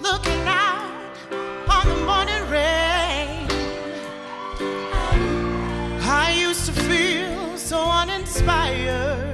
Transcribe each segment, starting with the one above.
Looking out on the morning rain, I used to feel so uninspired.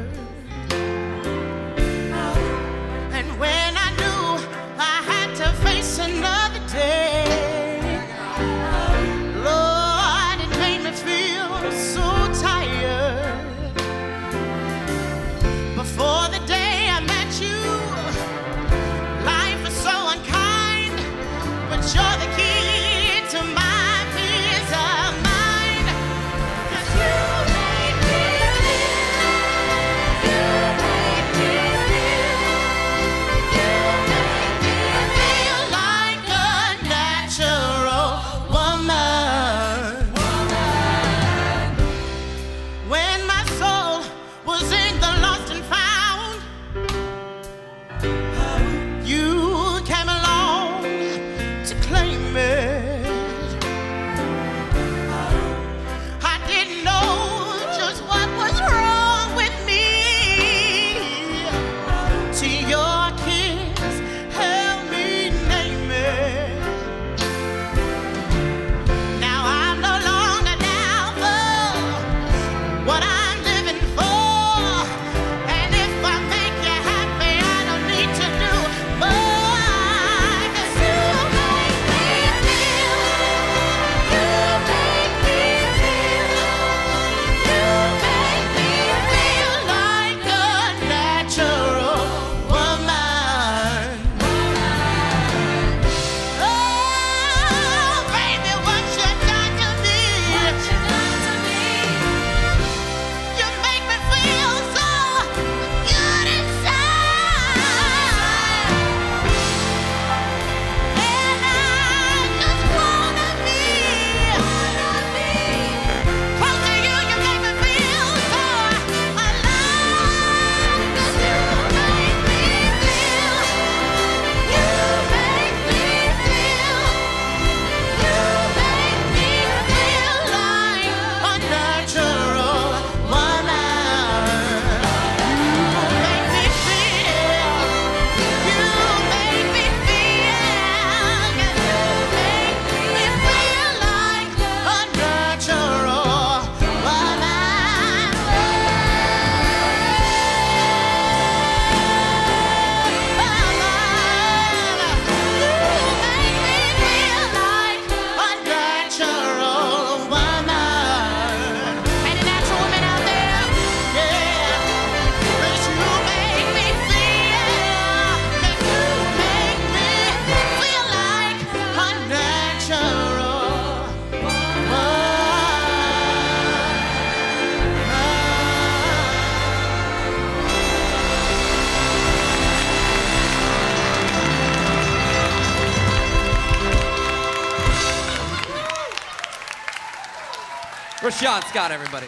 Rashad Scott, everybody.